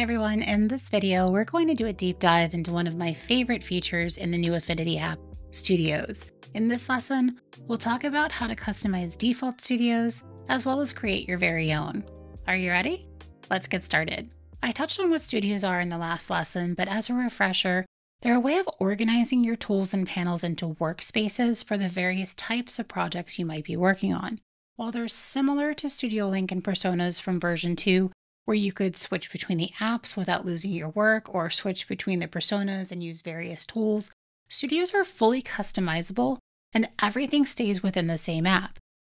Hi everyone, in this video we're going to do a deep dive into one of my favorite features in the new Affinity app, Studios. In this lesson, we'll talk about how to customize default studios, as well as create your very own. Are you ready? Let's get started. I touched on what studios are in the last lesson, but as a refresher, they're a way of organizing your tools and panels into workspaces for the various types of projects you might be working on. While they're similar to Studio Link and Personas from version 2, where you could switch between the apps without losing your work or switch between the personas and use various tools, studios are fully customizable and everything stays within the same app.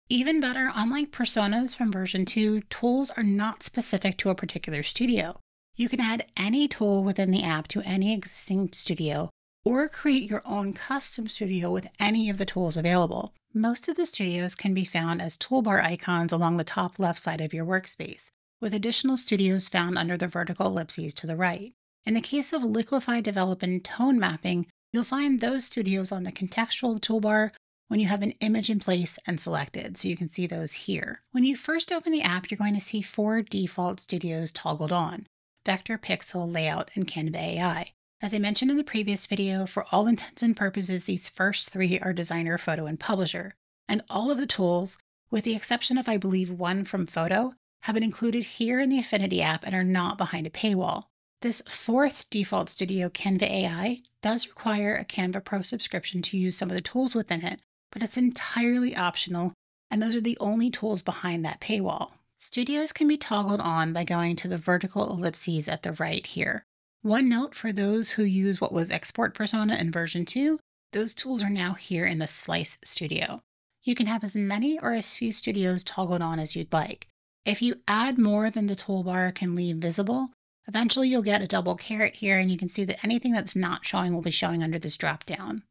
Even better, unlike personas from version 2, tools are not specific to a particular studio. You can add any tool within the app to any existing studio or create your own custom studio with any of the tools available. Most of the studios can be found as toolbar icons along the top left side of your workspace with additional studios found under the vertical ellipses to the right. In the case of Liquify develop, and Tone Mapping, you'll find those studios on the contextual toolbar when you have an image in place and selected, so you can see those here. When you first open the app, you're going to see four default studios toggled on, Vector, Pixel, Layout, and Canva AI. As I mentioned in the previous video, for all intents and purposes, these first three are Designer, Photo, and Publisher. And all of the tools, with the exception of I believe one from Photo, have been included here in the Affinity app and are not behind a paywall. This fourth default studio, Canva AI, does require a Canva Pro subscription to use some of the tools within it, but it's entirely optional, and those are the only tools behind that paywall. Studios can be toggled on by going to the vertical ellipses at the right here. One note for those who use what was Export Persona in version 2, those tools are now here in the Slice Studio. You can have as many or as few studios toggled on as you'd like. If you add more than the toolbar can leave visible, eventually you'll get a double caret here and you can see that anything that's not showing will be showing under this drop down.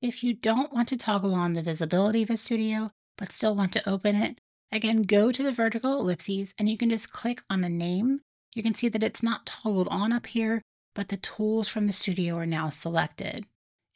If you don't want to toggle on the visibility of a studio, but still want to open it, again, go to the vertical ellipses and you can just click on the name. You can see that it's not toggled on up here, but the tools from the studio are now selected.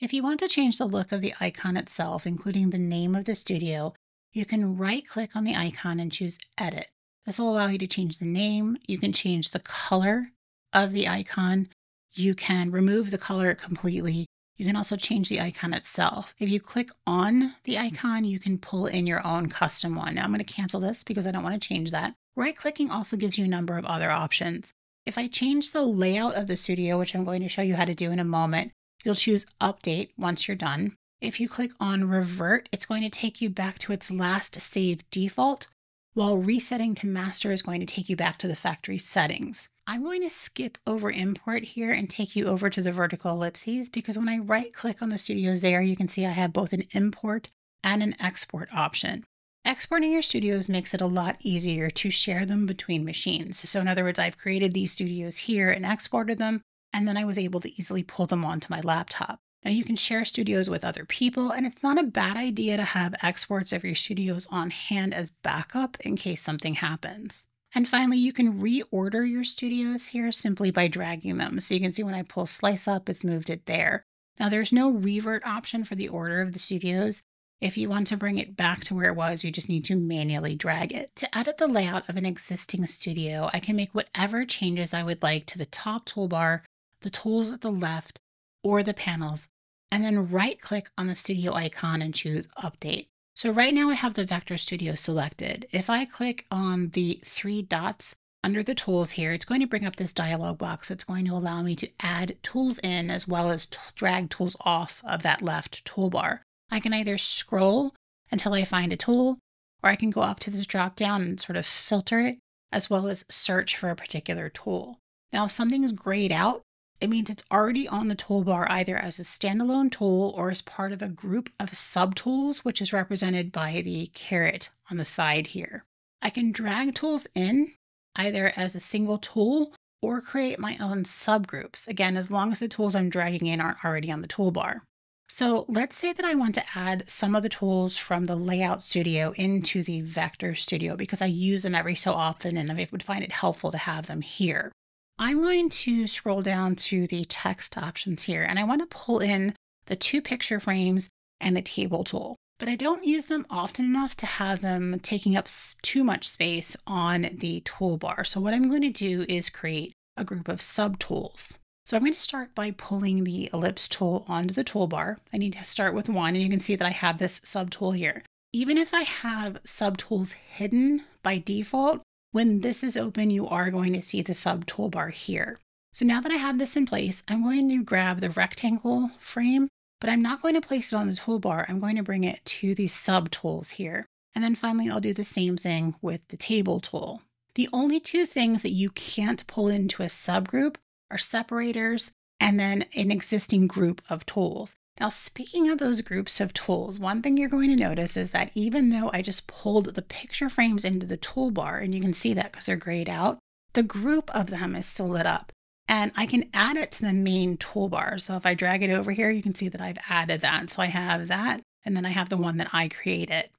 If you want to change the look of the icon itself, including the name of the studio, you can right click on the icon and choose Edit. This will allow you to change the name. You can change the color of the icon. You can remove the color completely. You can also change the icon itself. If you click on the icon, you can pull in your own custom one. Now I'm going to cancel this because I don't want to change that. Right clicking also gives you a number of other options. If I change the layout of the studio, which I'm going to show you how to do in a moment, you'll choose update once you're done. If you click on revert, it's going to take you back to its last saved default, while resetting to master is going to take you back to the factory settings. I'm going to skip over import here and take you over to the vertical ellipses because when I right click on the studios there, you can see I have both an import and an export option. Exporting your studios makes it a lot easier to share them between machines. So in other words, I've created these studios here and exported them, and then I was able to easily pull them onto my laptop. Now you can share studios with other people, and it's not a bad idea to have exports of your studios on hand as backup in case something happens. And finally, you can reorder your studios here simply by dragging them. So you can see when I pull slice up, it's moved it there. Now there's no revert option for the order of the studios. If you want to bring it back to where it was, you just need to manually drag it. To edit the layout of an existing studio, I can make whatever changes I would like to the top toolbar, the tools at the left, or the panels, and then right click on the studio icon and choose update. So right now I have the Vector Studio selected. If I click on the three dots under the tools here, it's going to bring up this dialog box. It's going to allow me to add tools in as well as drag tools off of that left toolbar. I can either scroll until I find a tool, or I can go up to this drop down and sort of filter it, as well as search for a particular tool. Now, if something is grayed out, it means it's already on the toolbar either as a standalone tool or as part of a group of subtools, which is represented by the caret on the side here. I can drag tools in either as a single tool or create my own subgroups, again, as long as the tools I'm dragging in aren't already on the toolbar. So let's say that I want to add some of the tools from the Layout Studio into the Vector Studio because I use them every so often and I would find it helpful to have them here. I'm going to scroll down to the text options here and I want to pull in the two picture frames and the table tool, but I don't use them often enough to have them taking up too much space on the toolbar. So what I'm going to do is create a group of subtools. So I'm going to start by pulling the ellipse tool onto the toolbar. I need to start with one, and you can see that I have this subtool here. Even if I have subtools hidden by default, when this is open, you are going to see the sub toolbar here. So now that I have this in place, I'm going to grab the rectangle frame, but I'm not going to place it on the toolbar. I'm going to bring it to the sub tools here. And then finally, I'll do the same thing with the table tool. The only two things that you can't pull into a subgroup are separators and then an existing group of tools. Now, speaking of those groups of tools, one thing you're going to notice is that even though I just pulled the picture frames into the toolbar, and you can see that because they're grayed out, the group of them is still lit up and I can add it to the main toolbar. So if I drag it over here, you can see that I've added that. So I have that, and then I have the one that I created.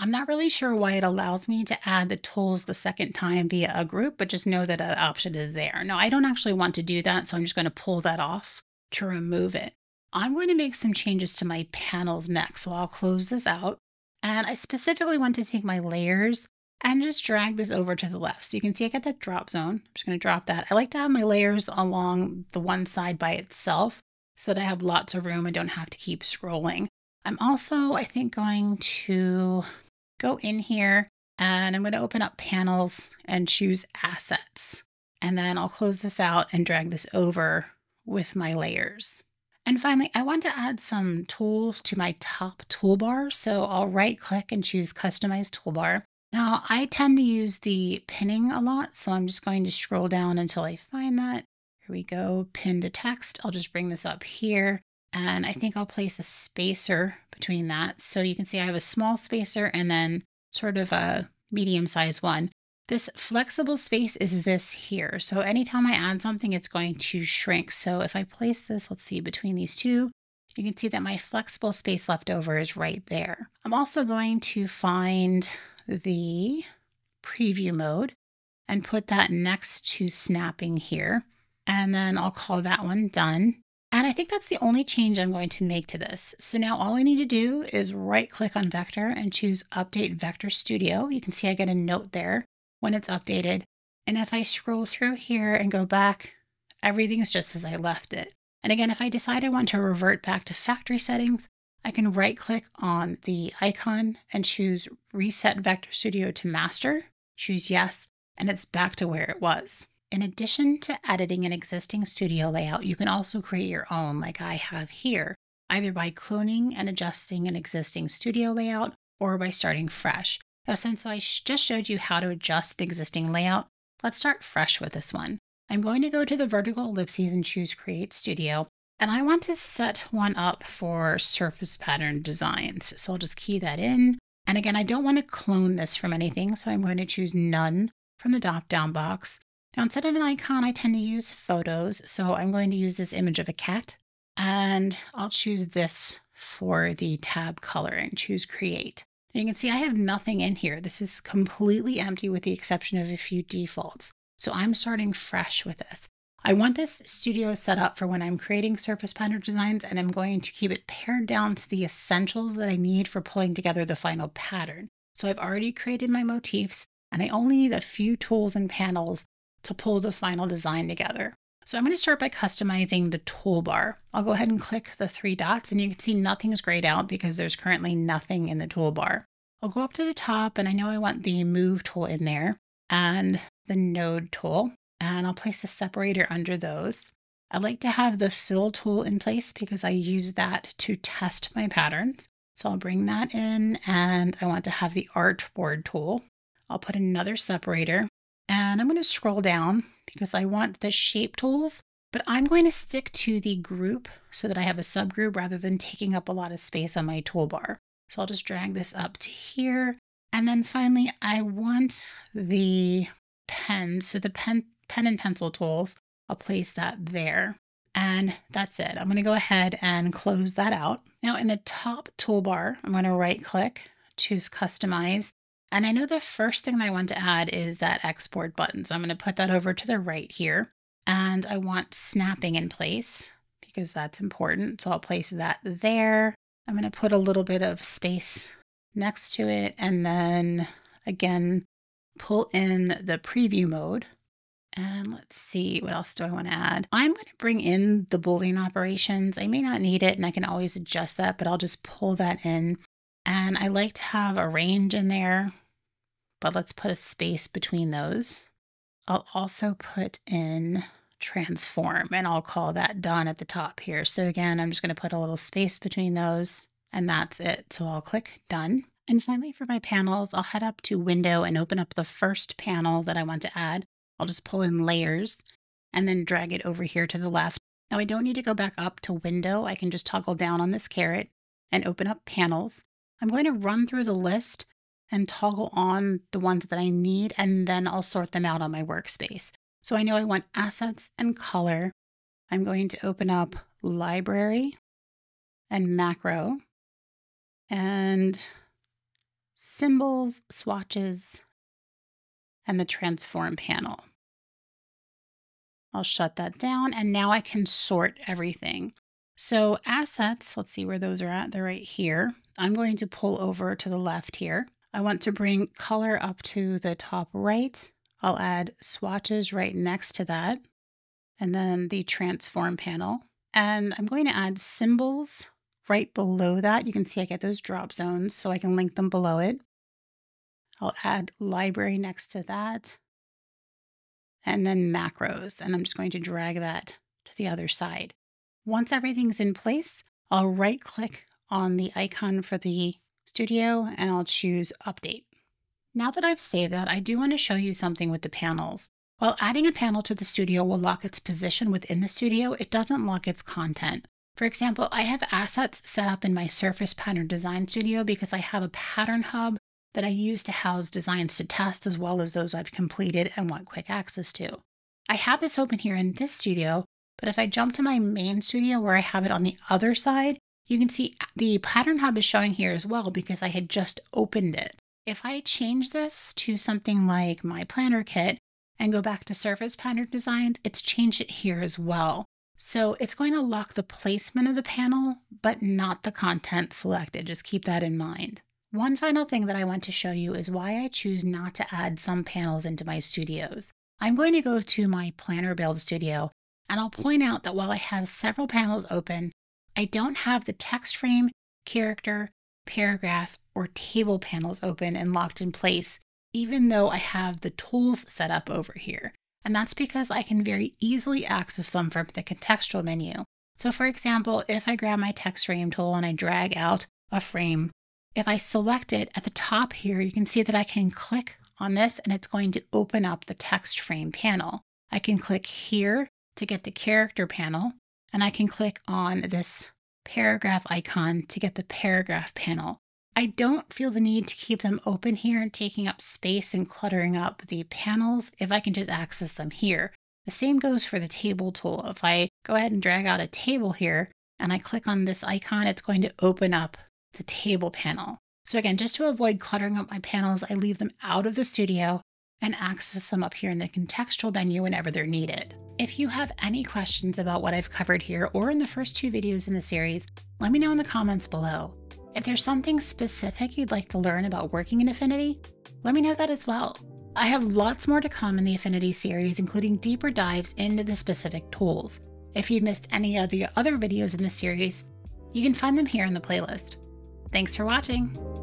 I'm not really sure why it allows me to add the tools the second time via a group, but just know that that option is there. Now, I don't actually want to do that, so I'm just going to pull that off to remove it. I'm going to make some changes to my panels next, so I'll close this out. And I specifically want to take my layers and just drag this over to the left. So you can see I got that drop zone. I'm just going to drop that. I like to have my layers along the one side by itself so that I have lots of room and don't have to keep scrolling. I'm also, I think, going to go in here and I'm going to open up panels and choose assets. And then I'll close this out and drag this over with my layers. And finally, I want to add some tools to my top toolbar. So I'll right click and choose customize toolbar. Now, I tend to use the pinning a lot, so I'm just going to scroll down until I find that. Here we go, pin to text. I'll just bring this up here, and I think I'll place a spacer between that. So you can see I have a small spacer and then sort of a medium-sized one. This flexible space is this here. So anytime I add something, it's going to shrink. So if I place this, let's see, between these two, you can see that my flexible space left over is right there. I'm also going to find the preview mode and put that next to snapping here. And then I'll call that one done. And I think that's the only change I'm going to make to this. So now all I need to do is right click on vector and choose update vector studio. You can see I get a note there when it's updated. And if I scroll through here and go back, everything's just as I left it. And again, if I decide I want to revert back to factory settings, I can right click on the icon and choose Reset Vector Studio to Master, choose Yes, and it's back to where it was. In addition to editing an existing studio layout, you can also create your own like I have here, either by cloning and adjusting an existing studio layout or by starting fresh. Now, since I just showed you how to adjust an existing layout, let's start fresh with this one. I'm going to go to the vertical ellipses and choose Create Studio, and I want to set one up for surface pattern designs. So I'll just key that in. And again, I don't want to clone this from anything, so I'm going to choose none from the drop down box. Now, instead of an icon, I tend to use photos. So I'm going to use this image of a cat and I'll choose this for the tab color and choose create. Now you can see I have nothing in here. This is completely empty with the exception of a few defaults. So I'm starting fresh with this. I want this studio set up for when I'm creating surface pattern designs and I'm going to keep it pared down to the essentials that I need for pulling together the final pattern. So I've already created my motifs and I only need a few tools and panels to pull the final design together. So I'm going to start by customizing the toolbar. I'll go ahead and click the three dots and you can see nothing's grayed out because there's currently nothing in the toolbar. I'll go up to the top and I know I want the move tool in there and the node tool and I'll place a separator under those. I like to have the fill tool in place because I use that to test my patterns. So I'll bring that in and I want to have the artboard tool. I'll put another separator and I'm going to scroll down because I want the shape tools, but I'm going to stick to the group so that I have a subgroup rather than taking up a lot of space on my toolbar. So I'll just drag this up to here. And then finally, I want the pen. So the pen pen and pencil tools. I'll place that there. And that's it. I'm going to go ahead and close that out. Now in the top toolbar, I'm going to right click, choose customize. And I know the first thing that I want to add is that export button. So I'm going to put that over to the right here. And I want snapping in place because that's important. So I'll place that there. I'm going to put a little bit of space next to it. And then again, pull in the preview mode And let's see, what else do I want to add? I'm going to bring in the Boolean operations. I may not need it and I can always adjust that, but I'll just pull that in. And I like to have arrange in there, but let's put a space between those. I'll also put in transform and I'll call that done at the top here. So again, I'm just going to put a little space between those and that's it. So I'll click done. And finally for my panels, I'll head up to window and open up the first panel that I want to add. I'll just pull in layers and then drag it over here to the left. Now I don't need to go back up to window. I can just toggle down on this caret and open up panels. I'm going to run through the list and toggle on the ones that I need, and then I'll sort them out on my workspace. So I know I want assets and color. I'm going to open up library and macro and symbols, swatches, and the transform panel. I'll shut that down and now I can sort everything. So assets, let's see where those are at. They're right here. I'm going to pull over to the left here. I want to bring color up to the top right I'll add swatches right next to that, and then the transform panel. And I'm going to add symbols right below that. You can see I get those drop zones, so I can link them below it. I'll add library next to that, and then macros. And I'm just going to drag that to the other side. Once everything's in place, I'll right click on the icon for the studio and I'll choose update. Now that I've saved that, I do want to show you something with the panels. While adding a panel to the studio will lock its position within the studio, it doesn't lock its content. For example, I have assets set up in my Surface Pattern Design Studio because I have a pattern hub that I use to house designs to test as well as those I've completed and want quick access to. I have this open here in this studio, but if I jump to my main studio where I have it on the other side, you can see the pattern hub is showing here as well because I had just opened it. If I change this to something like my planner kit and go back to surface pattern designs, it's changed it here as well. So it's going to lock the placement of the panel, but not the content selected. Just keep that in mind. One final thing that I want to show you is why I choose not to add some panels into my studios. I'm going to go to my Planner Build Studio, and I'll point out that while I have several panels open, I don't have the text frame, character, paragraph, or table panels open and locked in place, even though I have the tools set up over here. And that's because I can very easily access them from the contextual menu. So for example, if I grab my text frame tool and I drag out a frame, if I select it at the top here, you can see that I can click on this and it's going to open up the text frame panel. I can click here to get the character panel, and I can click on this paragraph icon to get the paragraph panel. I don't feel the need to keep them open here and taking up space and cluttering up the panels if I can just access them here. The same goes for the table tool. If I go ahead and drag out a table here and I click on this icon, it's going to open up the table panel. So again, just to avoid cluttering up my panels, I leave them out of the studio and access them up here in the contextual menu whenever they're needed. If you have any questions about what I've covered here or in the first two videos in the series, let me know in the comments below. If there's something specific you'd like to learn about working in Affinity, let me know that as well. I have lots more to come in the Affinity series, including deeper dives into the specific tools. If you've missed any of the other videos in the series, you can find them here in the playlist. Thanks for watching!